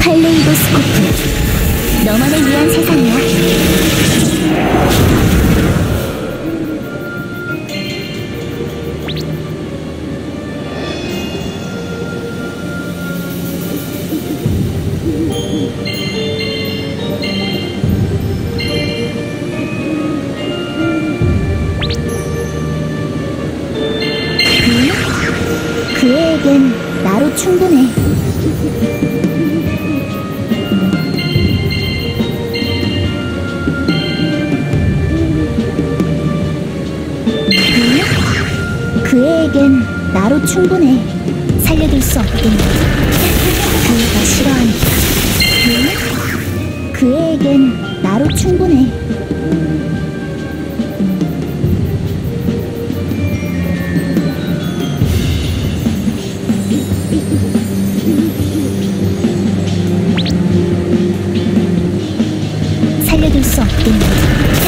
팔레이도스코프. 너만을 위한 세상이야. 충분해. 그? 그 애에겐 나로 충분해. 살려둘 수 없겠네. 그 애가 싫어하니까. 그? 그 애에겐 나로 충분해. 살려둘 수 애가 싫어하니까.